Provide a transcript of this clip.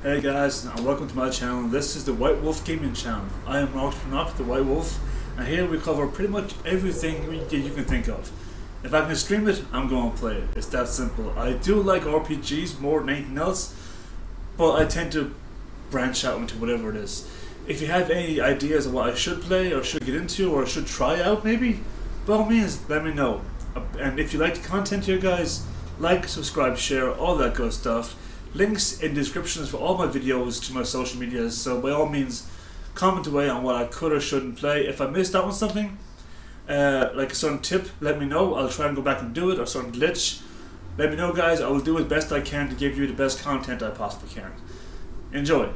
Hey guys, and welcome to my channel. This is the White Wolf Gaming channel. I am Mark Knock, the White Wolf, and here we cover pretty much everything you can think of. If I can stream it, I'm going to play it. It's that simple. I do like RPGs more than anything else, but I tend to branch out into whatever it is. If you have any ideas of what I should play, or should get into, or should try out maybe, by all means, let me know. And if you like the content here guys, like, subscribe, share, all that good stuff. Links in descriptions for all my videos to my social medias, so by all means, comment away on what I could or shouldn't play. If I missed out on something, uh, like a certain tip, let me know. I'll try and go back and do it, or certain glitch. Let me know, guys. I will do as best I can to give you the best content I possibly can. Enjoy.